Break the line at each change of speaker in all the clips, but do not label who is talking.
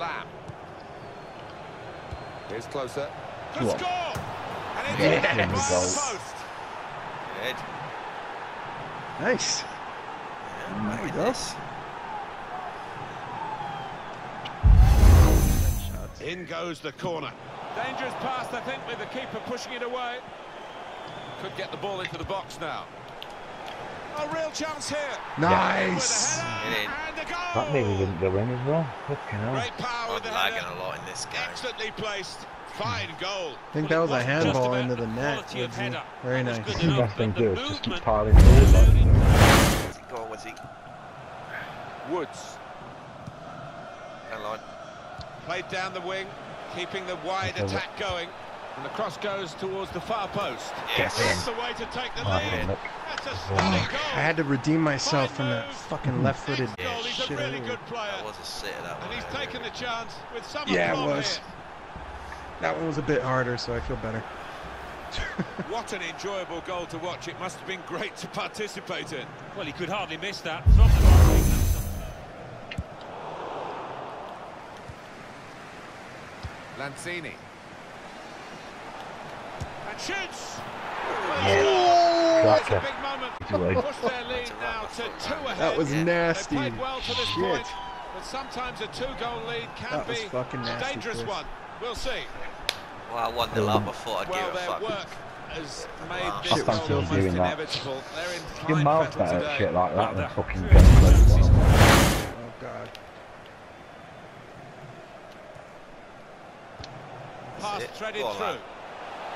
Lamb. Here's closer. Good
What?
score! And it's
Yeah,
hit
there we
by
go.
the post.
Good.
Nice.
Yeah,
There
back
we
in
In goes the corner. Dangerous pass, I think, with the keeper pushing it away. Could get the ball into the box now. A real chance here.
Nice.
With a header
Get in.
and a goal.
That nearly didn't go in as well. Fucking hell.
Great power
I'm
the
lagging
header.
a lot in this game.
Excellently placed. Fine goal.
I think that was a handball into the
the
net.
quality of
Woodsy.
header.
Very
That was
nice.
good
The best thing to do is just keep piling forward. like
allowed
that.
Where's he gone? Where's he?
Woods
Hang on.
played down the wing, keeping the wide attack going. And the cross goes towards the far post.
Yes.
That's the way to take the
Oh,
lead.
look.
That's a stunning oh, goal.
I had to redeem myself from that
move.
fucking left-footed
Next goal, he's a
shit.
really good player.
That was a sitter, that
And he's taken the chance with some
Yeah, it was.
here.
That one was a bit harder, so I feel better.
What an enjoyable goal to watch. It must have been great to participate in.
Well, he could hardly miss that from the.
Lanzini. And shoots!
Yeah.
Oh, that's a big moment. Push their lead now to two ahead.
That was nasty.
They played well to this
Shit.
point, but sometimes a two-goal lead can
That was
be
fucking
a
nasty,
dangerous
Chris.
one. We'll see.
Well, I won the up. I thought I'd
Well,
give a fuck.
work has made
Wow.
this
I
goal
fancy
almost
doing that.
inevitable. They're in
Your mouth
fettle
better at
today.
shit like that
Well,
than fucking
creating
getting close
Oh god.
Pass threaded
Go on,
through.
lad.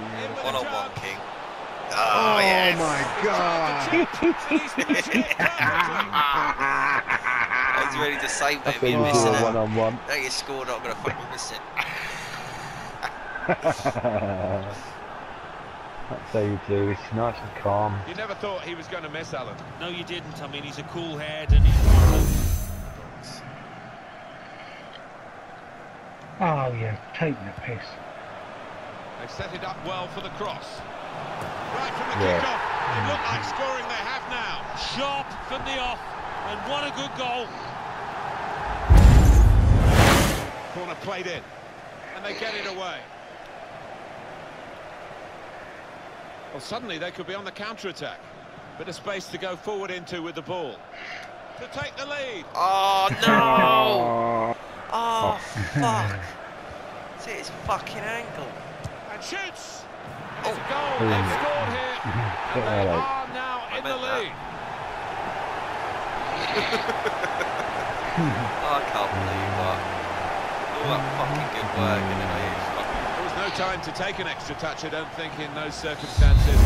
In with
One on one. King.
Oh,
Oh, yes.
my god.
He's smashed it.
I was ready to save
That's
them. You're missing it.
one on one.
Now you scored, I'm going to fucking miss it.
That's how you do. It's nice and calm.
You never thought he was going to miss, Alan.
No, you didn't. I mean, he's a cool head and he's...
Oh yeah, taking the piss.
They've set it up well for the cross. Right from the
Yeah.
kick-off. It looked like mm-hmm. scoring they have now.
Sharp from the off, and what a good goal.
Corner played in. And they get it away. Well, suddenly they could be on the counter-attack. Bit of space to go forward into with the ball. To take the lead.
Oh, no!
Oh,
Oh, fuck. See his fucking ankle.
And shoots. And
Oh.
it's a goal. They've scored here. And they are now in the lead.
Oh, I can't believe that. All that fucking good work and then I fucking...
There was no time to take an extra touch, I don't think, in those circumstances.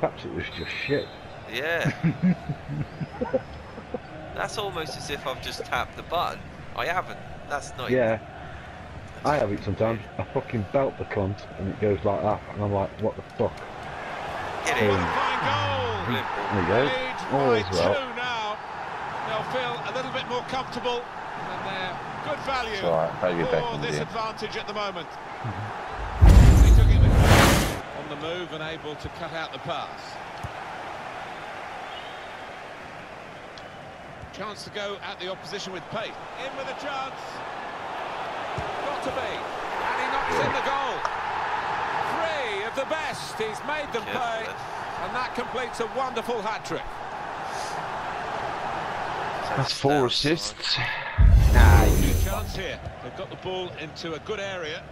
perhaps it was just shit.
Yeah. That's almost as if I've just tapped the button. I haven't. That's not
Yeah. I have it sometimes. I fucking belt the cunt and it goes like that, and I'm like, what the fuck?
Get
What
in.
a fine goal.
Brilliant ball.
There you go.
Lead
All
by
is well.
two now. They'll feel a little bit more comfortable, and they're good value
It's all right. Very good
for
backing,
this
dear.
advantage at the moment. He took it on the move and able to cut out the pass. Chance to go at the opposition with pace. In with a chance. Got to be. And he knocks in the goal. Three of the best. He's made them
Careful
pay.
there.
And that completes a wonderful hat-trick.
That's four assists.
Nah, New chance here. They've got the ball into a good area.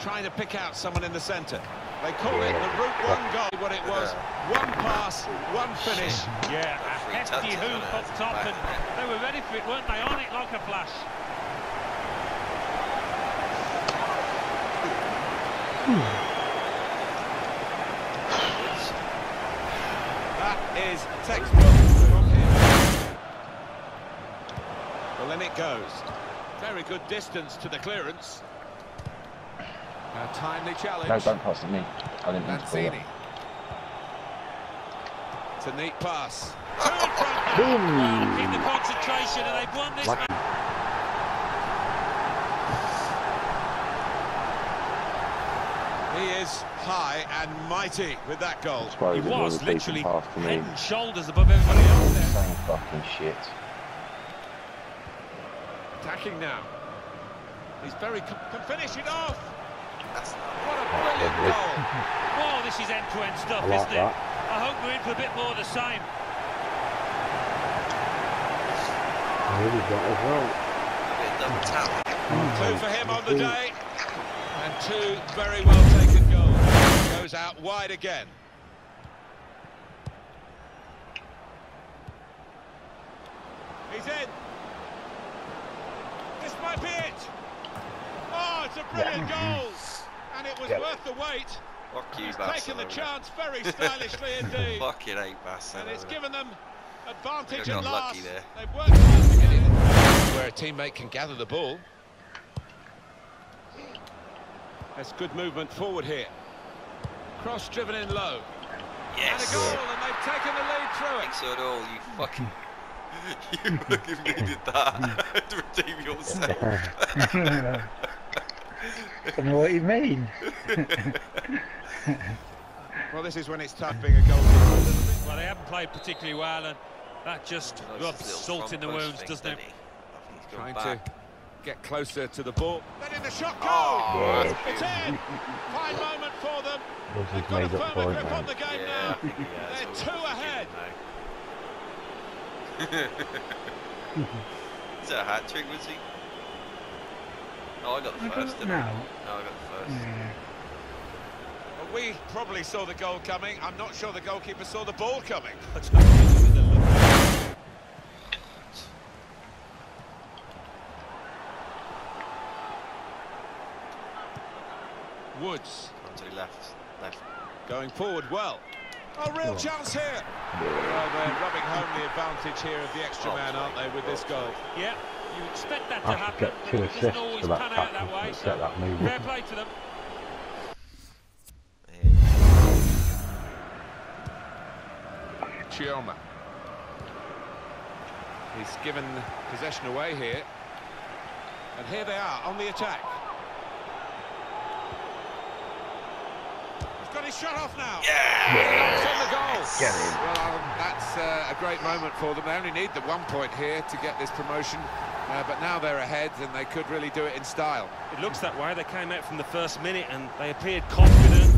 Trying to pick out someone in the centre. They call it the Route 1 goal. What it was, one pass, one finish.
Yeah, a
Three
hefty
touches
hoop up top, and they were ready for it, weren't they? On it like a flash.
That is textbook from him. Well, then it goes. Very good distance to the clearance. A timely challenge.
No, don't pass to me. I didn't mean to pull
Lanzini. A neat pass.
Two in front now. Well, keep the concentration, and they've won this
Like-
match.
He is high and mighty with that goal.
He
was
literally
decent pass to me.
head and shoulders above everybody else there.
Same fucking shit.
Attacking now. He's very can finish it off.
That's
What a brilliant goal.
Oh, this is end-to-end stuff,
like
isn't it?
that.
I hope we're in for a bit more of the same.
Really got as well.
a bit double tap.
Two for him on the day. And two very well taken goals. Goes out wide again. He's in. This might be it. Oh, it's a brilliant goal. And it was
Yeah.
worth the wait.
Fuck you,
He's taken the chance very stylishly indeed.
Fucking hate Barcelona.
And it's given them advantage
They
at last.
there.
They've worked hard to get it. Where a teammate can gather the ball. That's good movement forward here. Cross driven in low.
Yes.
And a goal, and they've taken the lead through it.
Thanks at all, you fucking... you fucking needed that to redeem yourself.
I don't know what you mean.
Well, this is when it's tough being a goalkeeper.
Well, they haven't played particularly well, and that just rubs salt in the wounds,
thing,
doesn't it?
didn't he? I think he's
Trying
gone
to get closer to the ball. Then in the shot oh, goal.
Oh,
It's in. Fine moment for them. They've
his
got a firmer grip on the game
Yeah,
now.
think he.
They're two ahead.
Is that a hat trick, was he? Oh, I got the
I
first,
don't
didn't I? No, I got the first.
Yeah.
Well, we probably saw the goal coming. I'm not sure the goalkeeper saw the ball coming. Woods
On to the left. Left.
going forward well. Oh, real chance here. Well, they're rubbing home the advantage here of the extra
Oh,
man, aren't they, with this goal?
Yeah, you expect that to
I should
happen,
get two assists
always
for that
pan out
tackle
that way.
set that move.
fair play to them.
Chioma. He's given possession away here. And here they are on the attack. He's got his shot off now. Yeah! It's on the goal.
Get in.
Well, um, that's uh, a great moment for them. They only need the one point here to get this promotion. Uh, but now they're ahead and they could really do it in style.
It looks that way. They came out from the first minute and they appeared confident.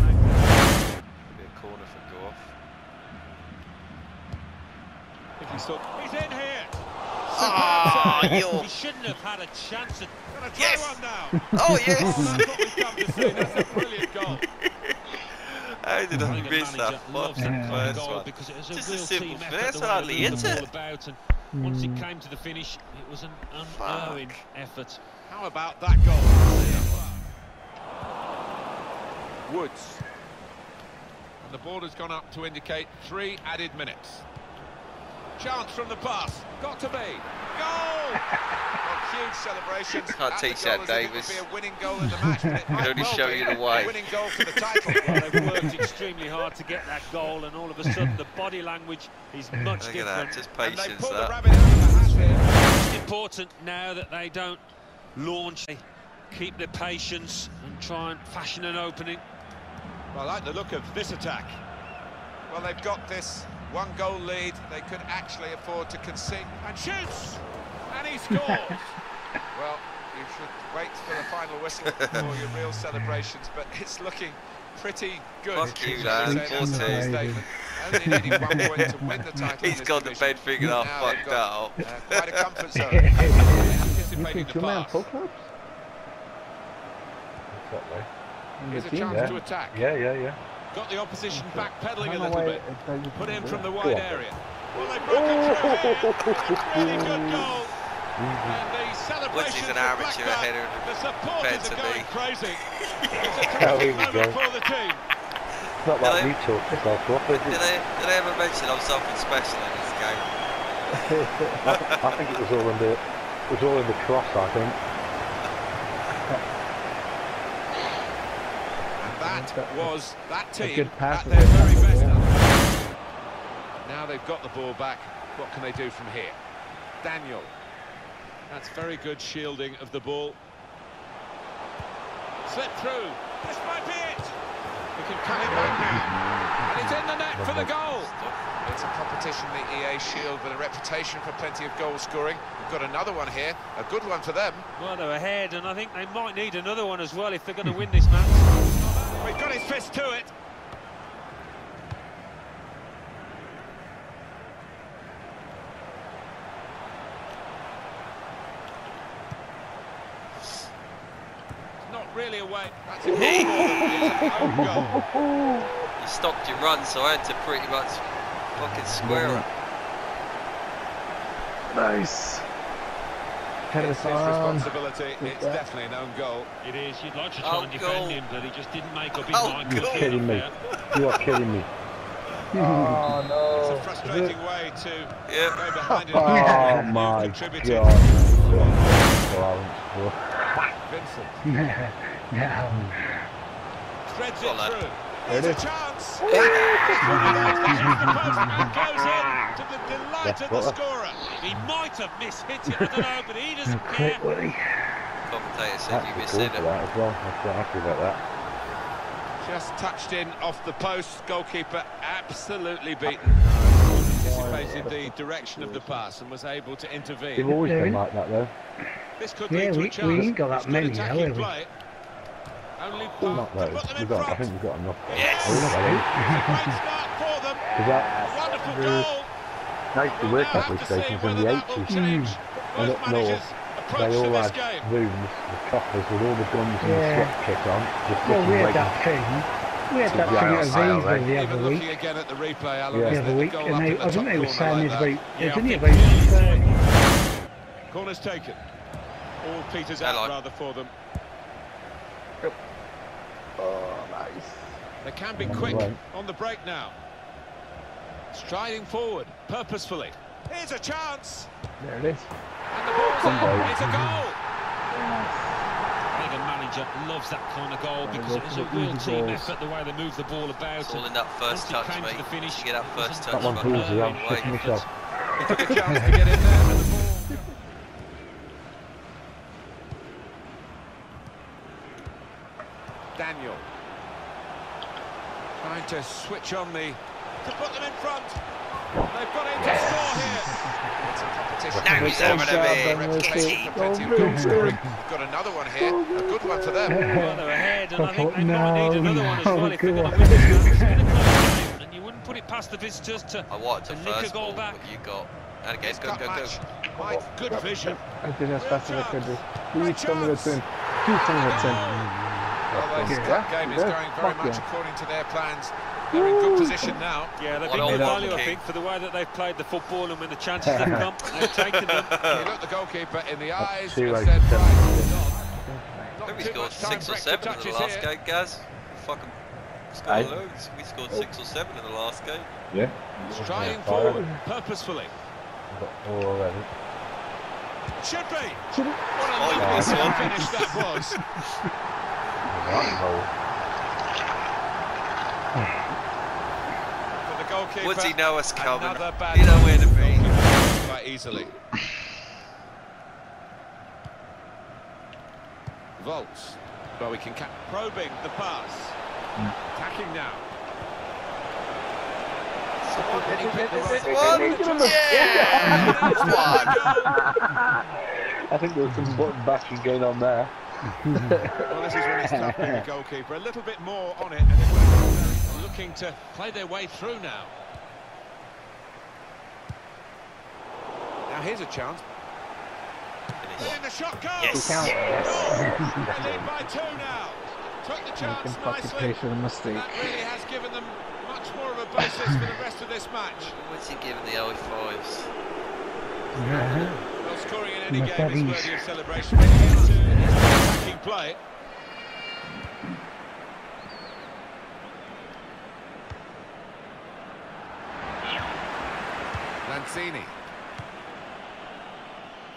Be a corner for go off.
If He's in here.
Oh, you
He shouldn't have had a chance. At,
Yes.
one now.
Oh, yes!
that's what we've come to see. That's a brilliant goal.
How did I
I a
miss that
loves
fucking
that
first one?
because it was a
Just a simple
team
first,
effort.
hardly
they
hit it.
about, and hmm. once it came to the finish, it was an unerring
Fuck.
effort.
How about that goal? Woods. And the ball has gone up to indicate three added minutes. Chance from the pass. Got to be. Goal! well, huge celebrations.
Can't
at the
teach that,
as it
Davis.
Be a winning goal in the match, it
Can only
well
show you the way.
winning goal for the title.
Well, they've worked extremely hard to get that goal, and all of a sudden the body language is much
Look at
different.
that, just
and they
patience
pull the rabbit out of the hat.
It's important now that they don't launch, they keep their patience and try and fashion an opening.
Well, I like the look of this attack. Well, they've got this one goal lead. They could actually afford to concede. And shoots! And he scores! well, you should wait for the final whistle for your real celebrations, but it's looking pretty good.
Fuck you,
I'd
lad.
say that's a fair
14.
Only needing one point to win the title. in
He's got the bed figured out,
Now they've
fucked
got,
out.
Uh, quite a comfort zone. Anticipating the
Two man
pass.
full clubs? Exactly.
Here's a
Yeah.
chance to attack.
Yeah, yeah, yeah.
Got the opposition backpedaling a little
away,
bit. Put in from the wide area. Well, they broke it through here. Really good goal. And the celebrations
an
reflect
amateur
that.
ahead of
The supporters are going crazy. It's a terrific
here we
moment
go.
for the team.
It's not like
Did
you talk yourself up, is
Did
it?
they, did they ever mention I'm something special in this game?
I, I think it was all in the it was all in the cross, I think.
That was that team
good pass
at their very best.
yeah.
Now they've got the ball back. What can they do from here? Daniel. That's very good shielding of the ball. Slip through. This might be it. We can cut it back now. And it's in the net for the goal. It's a competition, the EA Shield, with a reputation for plenty of goal scoring. We've got another one here, a good one for them.
Well, they're ahead, and I think they might need another one as well if they're going to win this match.
We've got his fist to it. Not really away. That's a
Hey.
It's an own goal.
Oh, you stopped your run, so I had to pretty much fucking square it.
Nice. Head
It's
us
his responsibility. It's
that.
definitely an own goal.
It is. You'd like to try and defend
goal.
him, but he just didn't make up his
Oh,
mind.
goal.
quickly
Kidding me. You are kidding me.
Oh no!
It's a frustrating way to
Yeah.
go behind it.
Oh
and
my
contributed.
god. Wow.
Vincent
no.
threads it through.
There it
There's a
is.
chance. goes in to the delight
That's
of the scorer.
He might have mishit it, I don't know, but he doesn't care.
Quickly.
Commentator said
That's
you missed it.
for that as well. I'm quite happy about that.
Just touched in off the post. Goalkeeper absolutely beaten. Anticipated the direction of the pass and was able to intervene.
They've always been like that though.
This could
Yeah,
lead to
we-
a
we ain't got that
It's
many,
attacking
have we?
Play. Only oh,
Not
part
those.
put them in
We've got, I think we've got enough.
Yes.
Oh, look.
Great start for them.
'Cause that,
A wonderful goal.
I to work
now
at
have
police
to
stations in the
that
80s.
change.
Hmm.
And
up north, they all had
game.
rooms, the coppers with all the guns and the
Yeah.
Kit on. Just
Well, we
looking
had that thing. We had that thing at
I
Aviva the other week.
again at the replay, Alan,
Yeah.
The other week, and
up
they,
in the
I think they were saying
like
it's about,
Yeah,
isn't
I
it about 30?
Corner's taken. All peters out rather for them.
Oh, nice.
They can be quick on the break now. Striding forward, purposefully. Here's a chance.
There it is.
And the ball's
Somebody.
in. It's a goal.
I think a manager loves that kind of goal because it was a real team effort the way they moved the ball about.
It's all in that first
it
touch,
came to the finish,
You get that first touch,
That one
fucking
proves it. I'm
Right.
myself.
He took a chance to get in there to switch on the... To put them in front. They've got it yes. to score here. competition.
Now he's having a bit.
Goal scoring. Got another one here. A good one for them.
Well, ahead, and I think they
no,
might need another no, one as well if they're going to win this. And you wouldn't put it past the visitors to,
I want
to nick a goal back.
You got. And again, go, go, go.
Quite good vision.
I did as best as I could do.
Huge
110. Huge 10.
Well, this
Yeah.
game is
Yeah.
going very
Fuck
much
yeah.
according to their plans. They're in good position now.
Yeah, they've
What
been good value, I think, for the way that they've played the football and when the chances have come, they've taken them.
He looked the goalkeeper in the eyes
two
and said,
of ten.
right, not
I think we scored six or seven in the last
here.
game, Gaz. Fucking scored loads. We scored six or seven in the last game.
Yeah.
Striding
Yeah,
forward, purposefully.
Got four already.
Should be.
Should it?
What a
Oh,
lovely
nice one.
finish that was.
That goal.
For the goalkeeper.
Would he know us coming?
Another bad
You know where to be.
Quite easily. Volts. Well, we can cap probing the pass. Attacking now. And he picked the right
One. Yeah. One.
I think there was some button bashing going on there.
Well, this is when it's tough being a goalkeeper. A little bit more on it, and it would looking to play their way through now. Now here's a chance. In the shot goes.
Yes.
Count.
Goal. They lead by two now. Took the chance
can fucking
nicely.
pay for the mistake.
That really has given them much more of a basis for the rest of this match.
What's he giving the old fives?
Well, scoring in any game is
buddies.
worthy of celebration. Getting play. Lanzini.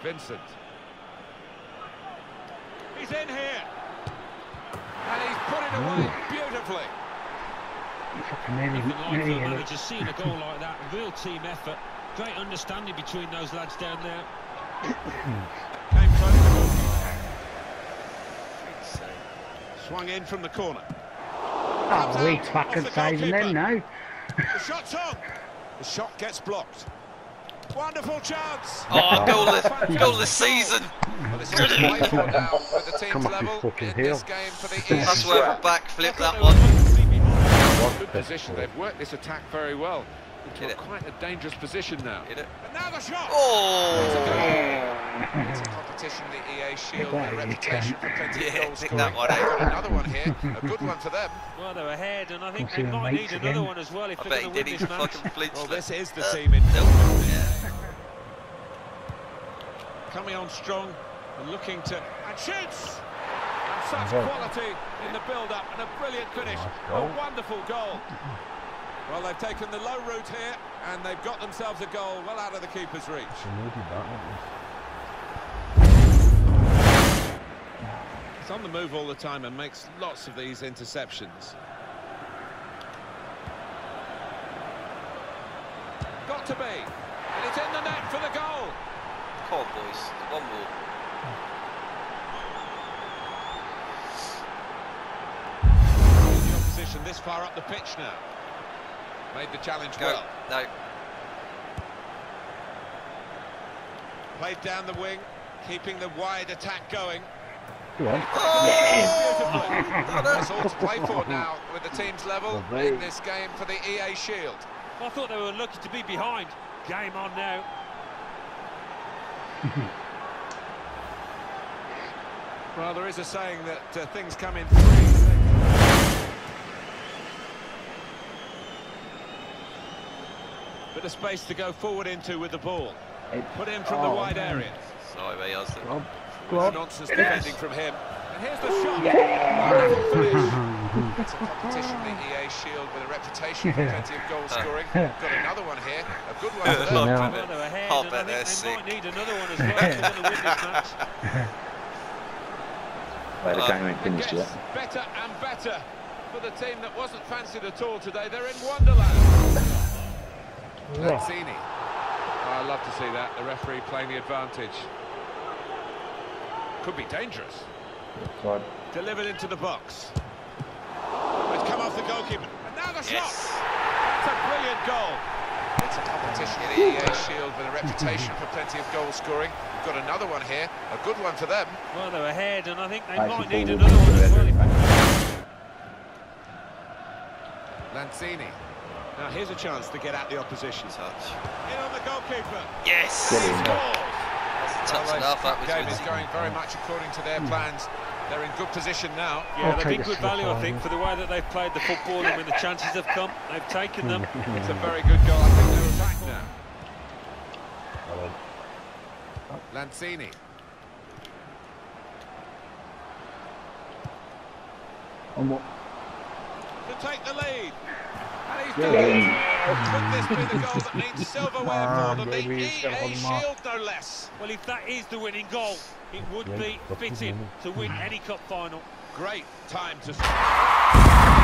Vincent. He's in here. And he's put it away beautifully.
Fucking nearly,
Nothing like for
nearly
a
hit it.
manager seeing a goal like that. Real team effort. Great understanding between those lads down there.
Swung in from the corner.
Oh, we fucking saving them now.
The shot's on. The shot gets blocked. Wonderful chance.
Oh, goal of, goal of the season.
Well, it's all to now with the team's
Come off his
level
fucking
in
heel.
this game for the EA
That's where we're backflip that one.
were behind.
Was
Good position. They've worked this attack very well.
Hit
Into
it.
quite a dangerous position now.
Hit it.
And now the shot.
Oh!
It's a competition, the EA Shield,
that,
with a
you
reputation for plenty
Yeah,
of goal
pick that one, eh?
Another one here, a good one for them.
Well, they're ahead, and I think
We'll
they might
mates
need another one as well if
I
they're going to win this match.
fucking flinched.
Well, this is the
Uh,
team in.
Yeah.
coming on strong and looking to and shoots. And such quality in the build-up and a brilliant finish.
Nice
A wonderful goal. Well, they've taken the low route here, and they've got themselves a goal well out of the keeper's reach.
She needed that, wasn't
He's on the move all the time and makes lots of these interceptions. Got to be. And it's in the net for the goal.
Come on, boys. One more.
The opposition this far up the pitch now. Made the challenge
Go.
well.
No.
Played down the wing, keeping the wide attack going.
Go on.
That's all to play for now with the team's level in this game for the EA Shield.
I thought they were lucky to be behind. Game on now.
Well, there is a saying that uh, things come in threes. Bit of space to go forward into with the ball. Put in from the
Oh,
wide
man.
area.
Sorry, mate. I was
Go on.
No
Go on.
nonsense defending from him. And here's the shot. Wonderful finish. It's a competition, the EA Shield, with a reputation for plenty of goal scoring. Got another one here, a good one for them.
now.
Well, they're ahead,
I'll bet they're
think they might need another one as well if they're going to win this match.
Well, the
Uh,
game ain't finished yet.
better and better for the team that wasn't fancied at all today. They're in Wonderland. Lanzini. Oh, I love to see that. The referee playing the advantage. Could be dangerous.
Right.
Delivered into the box. It's come off the goalkeeper. And now the shot.
Yes.
It's a brilliant goal. It's a competition in the EA Shield with a reputation for plenty of goal scoring. We've got another one here, a good one for them.
Well, they're ahead, and I think they
I
might need another one
to
as
the
well.
red.
Lanzini. Now here's a chance to get at the opposition.
Touch.
In on the goalkeeper.
Yes.
Get
He
in.
scores.
Touch
Well,
enough. That was
game is going very much according to their hmm. plans. They're in good position now.
Yeah,
I'll
they've been good value, I think, for the way that they've played the football and when the chances have come, they've taken them. Hmm.
It's a very good goal. I think they're back now. Lanzini.
And what?
to take the lead. And he's
Yeah.
done. Could this be the goal that means silverware
on,
for them? The EA. Shield, no less.
Well, if that is the winning goal, it would
Yeah,
be fitting to win any cup final.
Great time to...